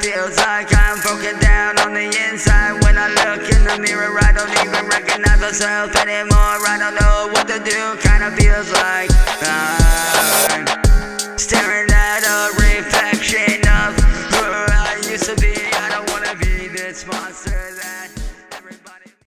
feels like I'm broken down on the inside. When I look in the mirror I don't even recognize myself anymore. I don't know what to do, kinda feels like I'm Staring at a reflection of who I used to be. I don't wanna be this monster.